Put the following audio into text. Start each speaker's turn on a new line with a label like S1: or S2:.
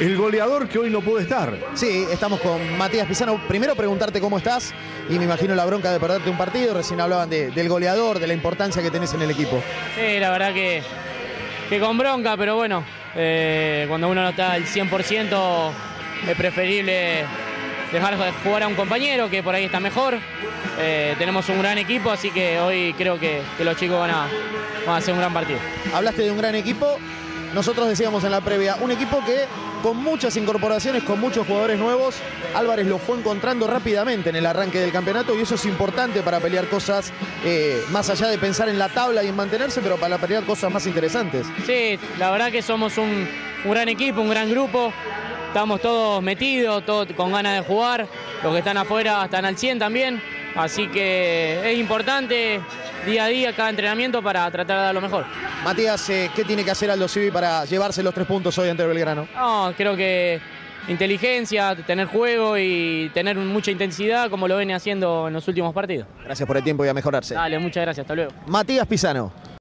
S1: el goleador que hoy no puede estar.
S2: Sí, estamos con Matías Pizano. Primero preguntarte cómo estás y me imagino la bronca de perderte un partido. Recién hablaban de- del goleador, de la importancia que tenés en el equipo.
S3: Sí, la verdad que, que con bronca, pero bueno, eh, cuando uno no está al 100% es preferible dejar de jugar a un compañero que por ahí está mejor. Eh, tenemos un gran equipo, así que hoy creo que, que los chicos van a, van a hacer un gran partido.
S2: Hablaste de un gran equipo. Nosotros decíamos en la previa, un equipo que con muchas incorporaciones, con muchos jugadores nuevos, Álvarez lo fue encontrando rápidamente en el arranque del campeonato y eso es importante para pelear cosas eh, más allá de pensar en la tabla y en mantenerse, pero para pelear cosas más interesantes.
S3: Sí, la verdad que somos un, un gran equipo, un gran grupo. Estamos todos metidos, todos con ganas de jugar. Los que están afuera están al 100 también. Así que es importante día a día cada entrenamiento para tratar de dar lo mejor.
S2: Matías, eh, ¿qué tiene que hacer Aldo Civi para llevarse los tres puntos hoy ante el Belgrano?
S3: No, creo que inteligencia, tener juego y tener mucha intensidad como lo viene haciendo en los últimos partidos.
S2: Gracias por el tiempo y a mejorarse.
S3: Dale, muchas gracias, hasta luego.
S2: Matías Pisano.